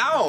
Ow!